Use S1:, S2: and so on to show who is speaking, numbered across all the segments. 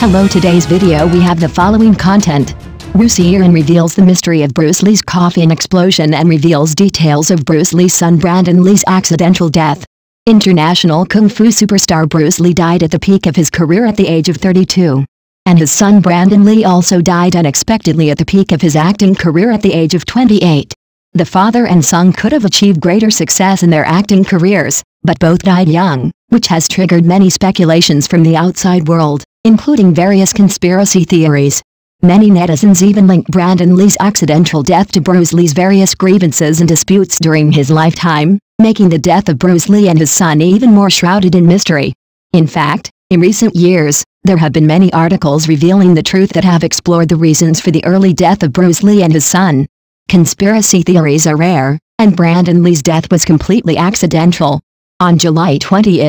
S1: Hello today's video we have the following content. Wu Siyuan reveals the mystery of Bruce Lee's coffin explosion and reveals details of Bruce Lee's son Brandon Lee's accidental death. International Kung Fu superstar Bruce Lee died at the peak of his career at the age of 32. And his son Brandon Lee also died unexpectedly at the peak of his acting career at the age of 28. The father and son could have achieved greater success in their acting careers, but both died young, which has triggered many speculations from the outside world, including various conspiracy theories. Many netizens even link Brandon Lee's accidental death to Bruce Lee's various grievances and disputes during his lifetime, making the death of Bruce Lee and his son even more shrouded in mystery. In fact, in recent years, there have been many articles revealing the truth that have explored the reasons for the early death of Bruce Lee and his son. Conspiracy theories are rare, and Brandon Lee's death was completely accidental. On July 20,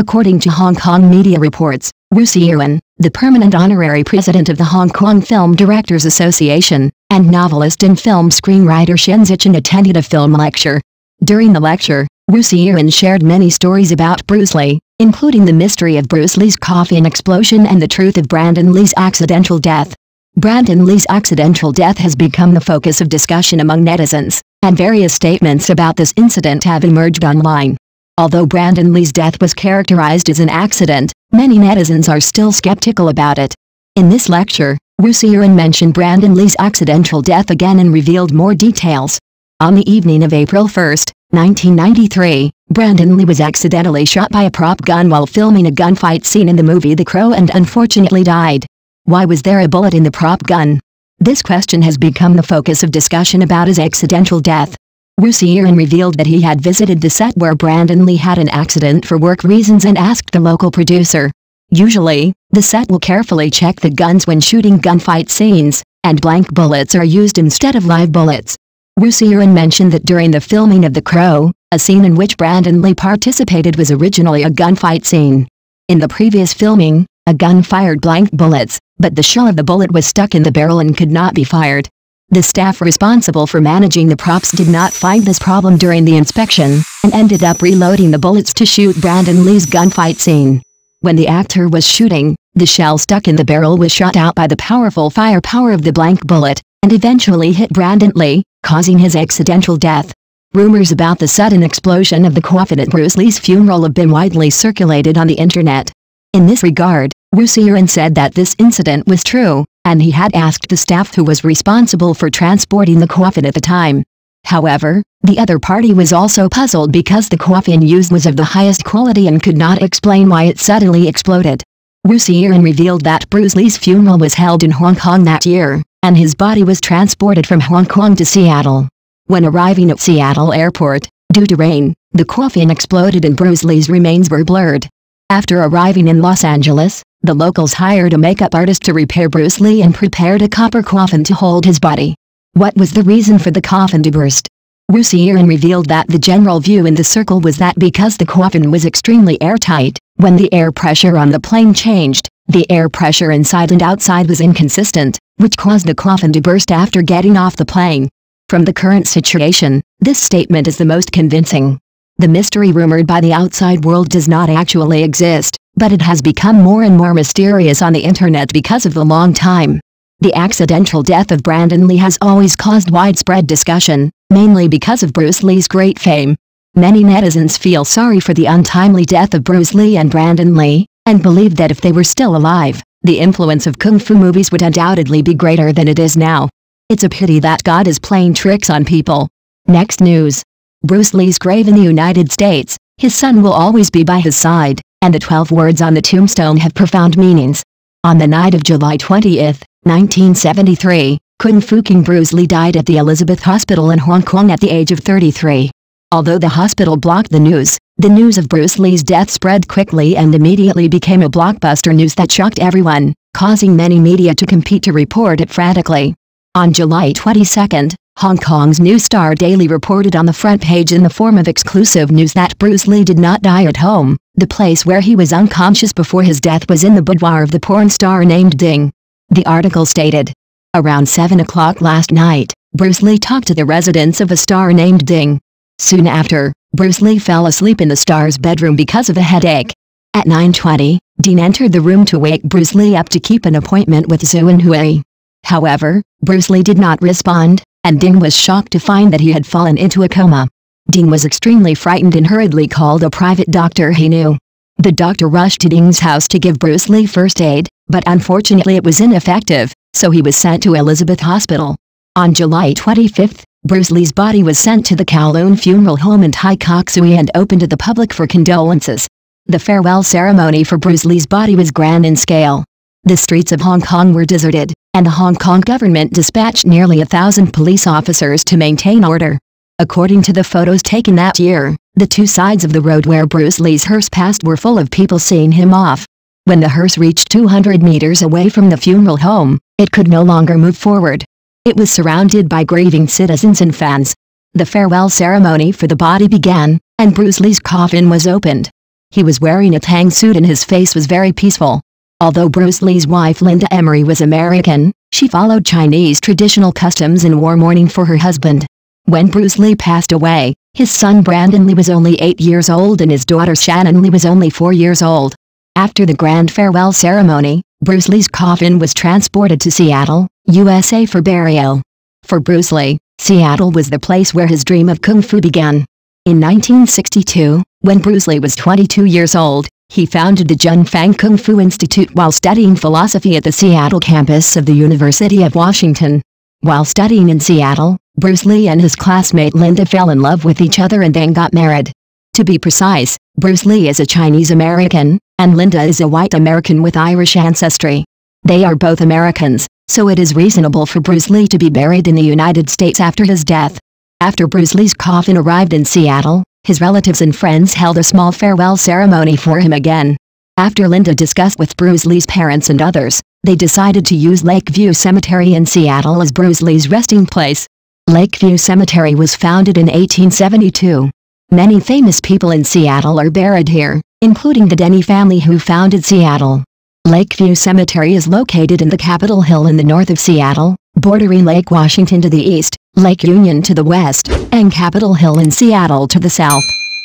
S1: according to Hong Kong media reports, Wu Siyuan, the permanent honorary president of the Hong Kong Film Directors Association, and novelist and film screenwriter Shen Zhiqian attended a film lecture. During the lecture, Wu Siyuan shared many stories about Bruce Lee, including the mystery of Bruce Lee's coffin explosion and the truth of Brandon Lee's accidental death. Brandon Lee's accidental death has become the focus of discussion among netizens, and various statements about this incident have emerged online. Although Brandon Lee's death was characterized as an accident, many netizens are still skeptical about it. In this lecture, Wu mentioned Brandon Lee's accidental death again and revealed more details. On the evening of April 1, 1993, Brandon Lee was accidentally shot by a prop gun while filming a gunfight scene in the movie The Crow and unfortunately died. Why was there a bullet in the prop gun? This question has become the focus of discussion about his accidental death. Siyuan revealed that he had visited the set where Brandon Lee had an accident for work reasons and asked the local producer. Usually, the set will carefully check the guns when shooting gunfight scenes, and blank bullets are used instead of live bullets. Siyuan mentioned that during the filming of The Crow, a scene in which Brandon Lee participated was originally a gunfight scene. In the previous filming, a gun fired blank bullets, but the shell of the bullet was stuck in the barrel and could not be fired. The staff responsible for managing the props did not find this problem during the inspection, and ended up reloading the bullets to shoot Brandon Lee's gunfight scene. When the actor was shooting, the shell stuck in the barrel was shot out by the powerful firepower of the blank bullet, and eventually hit Brandon Lee, causing his accidental death. Rumors about the sudden explosion of the coffin at Bruce Lee's funeral have been widely circulated on the internet. In this regard, Wu Siyuan said that this incident was true, and he had asked the staff who was responsible for transporting the coffin at the time. However, the other party was also puzzled because the coffin used was of the highest quality and could not explain why it suddenly exploded. Wu revealed that Bruce Lee's funeral was held in Hong Kong that year, and his body was transported from Hong Kong to Seattle. When arriving at Seattle Airport, due to rain, the coffin exploded and Bruce Lee's remains were blurred. After arriving in Los Angeles, the locals hired a makeup artist to repair Bruce Lee and prepared a copper coffin to hold his body. What was the reason for the coffin to burst? Siyuan revealed that the general view in the circle was that because the coffin was extremely airtight, when the air pressure on the plane changed, the air pressure inside and outside was inconsistent, which caused the coffin to burst after getting off the plane. From the current situation, this statement is the most convincing. The mystery rumored by the outside world does not actually exist, but it has become more and more mysterious on the internet because of the long time. The accidental death of Brandon Lee has always caused widespread discussion, mainly because of Bruce Lee's great fame. Many netizens feel sorry for the untimely death of Bruce Lee and Brandon Lee, and believe that if they were still alive, the influence of kung fu movies would undoubtedly be greater than it is now. It's a pity that God is playing tricks on people. Next news. Bruce Lee's grave in the United States, his son will always be by his side and the 12 words on the tombstone have profound meanings. On the night of July 20, 1973, Kung Fu King Bruce Lee died at the Elizabeth Hospital in Hong Kong at the age of 33. Although the hospital blocked the news, the news of Bruce Lee's death spread quickly and immediately became a blockbuster news that shocked everyone, causing many media to compete to report it frantically. On July 22, Hong Kong's New Star Daily reported on the front page in the form of exclusive news that Bruce Lee did not die at home. The place where he was unconscious before his death was in the boudoir of the porn star named Ding. The article stated, Around 7 o'clock last night, Bruce Lee talked to the residents of a star named Ding. Soon after, Bruce Lee fell asleep in the star's bedroom because of a headache. At 9.20, Dean entered the room to wake Bruce Lee up to keep an appointment with Zhou Enhui. However, Bruce Lee did not respond, and Ding was shocked to find that he had fallen into a coma. Ding was extremely frightened and hurriedly called a private doctor he knew. The doctor rushed to Ding's house to give Bruce Lee first aid, but unfortunately it was ineffective, so he was sent to Elizabeth Hospital. On July 25, Bruce Lee's body was sent to the Kowloon Funeral Home in Tai Kok Tsui and opened to the public for condolences. The farewell ceremony for Bruce Lee's body was grand in scale. The streets of Hong Kong were deserted, and the Hong Kong government dispatched nearly a thousand police officers to maintain order. According to the photos taken that year, the two sides of the road where Bruce Lee's hearse passed were full of people seeing him off. When the hearse reached 200 meters away from the funeral home, it could no longer move forward. It was surrounded by grieving citizens and fans. The farewell ceremony for the body began, and Bruce Lee's coffin was opened. He was wearing a tang suit and his face was very peaceful. Although Bruce Lee's wife Linda Emery was American, she followed Chinese traditional customs and wore mourning for her husband. When Bruce Lee passed away, his son Brandon Lee was only 8 years old and his daughter Shannon Lee was only 4 years old. After the grand farewell ceremony, Bruce Lee's coffin was transported to Seattle, USA for burial. For Bruce Lee, Seattle was the place where his dream of Kung Fu began. In 1962, when Bruce Lee was 22 years old, he founded the Jun Fan Kung Fu Institute while studying philosophy at the Seattle campus of the University of Washington. While studying in Seattle, Bruce Lee and his classmate Linda fell in love with each other and then got married. To be precise, Bruce Lee is a Chinese American, and Linda is a white American with Irish ancestry. They are both Americans, so it is reasonable for Bruce Lee to be buried in the United States after his death. After Bruce Lee's coffin arrived in Seattle, his relatives and friends held a small farewell ceremony for him again. After Linda discussed with Bruce Lee's parents and others, they decided to use Lakeview Cemetery in Seattle as Bruce Lee's resting place. Lakeview Cemetery was founded in 1872. Many famous people in Seattle are buried here, including the Denny family who founded Seattle. Lakeview Cemetery is located in the Capitol Hill in the north of Seattle, bordering Lake Washington to the east, Lake Union to the west, and Capitol Hill in Seattle to the south.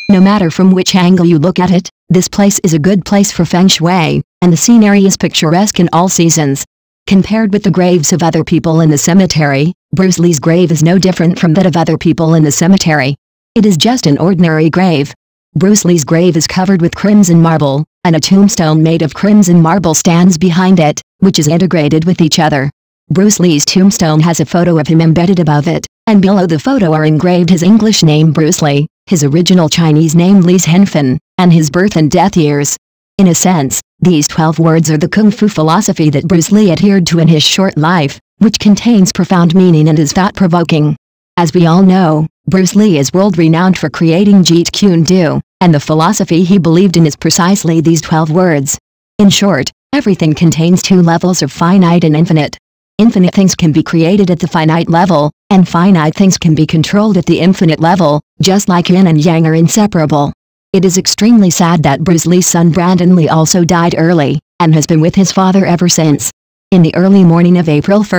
S1: No matter from which angle you look at it, this place is a good place for feng shui, and the scenery is picturesque in all seasons. Compared with the graves of other people in the cemetery, Bruce Lee's grave is no different from that of other people in the cemetery. It is just an ordinary grave, Bruce Lee's grave is covered with crimson marble, and a tombstone made of crimson marble stands behind it, which is integrated with each other. Bruce Lee's tombstone has a photo of him embedded above it, and below the photo are engraved his English name Bruce Lee, his original Chinese name Lee Henfen, and his birth and death years. In a sense, these 12 words are the Kung Fu philosophy that Bruce Lee adhered to in his short life, which contains profound meaning and is thought-provoking. As we all know, Bruce Lee is world-renowned for creating Jeet Kune Do, and the philosophy he believed in is precisely these 12 words. In short, everything contains two levels of finite and infinite. Infinite things can be created at the finite level, and finite things can be controlled at the infinite level, just like yin and yang are inseparable. It is extremely sad that Bruce Lee's son Brandon Lee also died early, and has been with his father ever since. In the early morning of April 1,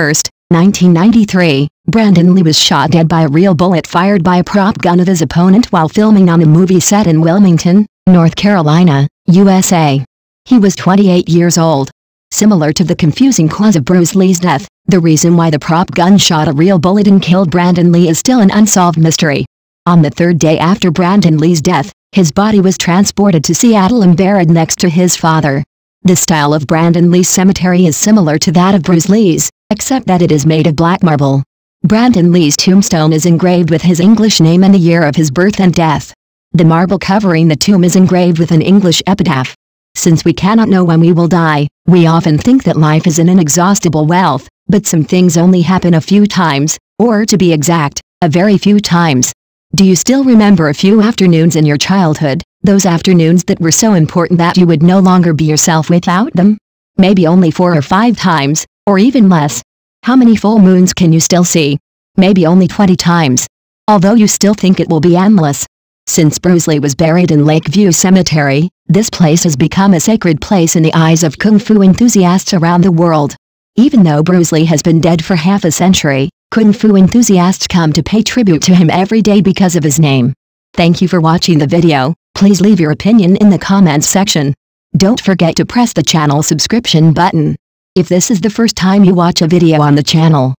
S1: 1993, Brandon Lee was shot dead by a real bullet fired by a prop gun of his opponent while filming on a movie set in Wilmington, North Carolina, USA. He was 28 years old. Similar to the confusing cause of Bruce Lee's death, the reason why the prop gun shot a real bullet and killed Brandon Lee is still an unsolved mystery. On the third day after Brandon Lee's death, his body was transported to Seattle and buried next to his father. The style of Brandon Lee's cemetery is similar to that of Bruce Lee's, except that it is made of black marble. Brandon Lee's tombstone is engraved with his English name and the year of his birth and death. The marble covering the tomb is engraved with an English epitaph. Since we cannot know when we will die, we often think that life is an inexhaustible wealth, but some things only happen a few times, or to be exact, a very few times. Do you still remember a few afternoons in your childhood, those afternoons that were so important that you would no longer be yourself without them? Maybe only four or five times, or even less. How many full moons can you still see? Maybe only 20 times. Although you still think it will be endless. Since Bruce Lee was buried in Lakeview Cemetery, this place has become a sacred place in the eyes of kung fu enthusiasts around the world. Even though Bruce Lee has been dead for half a century, kung fu enthusiasts come to pay tribute to him every day because of his name. Thank you for watching the video, please leave your opinion in the comments section. Don't forget to press the channel subscription button. If this is the first time you watch a video on the channel,